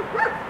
Woo!